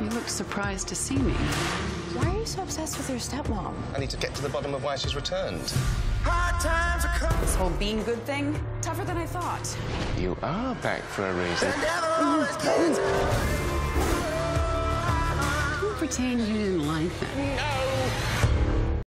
You look surprised to see me. Why are you so obsessed with your stepmom? I need to get to the bottom of why she's returned. This whole being good thing, tougher than I thought. You are back for a reason. You pretend you didn't like that.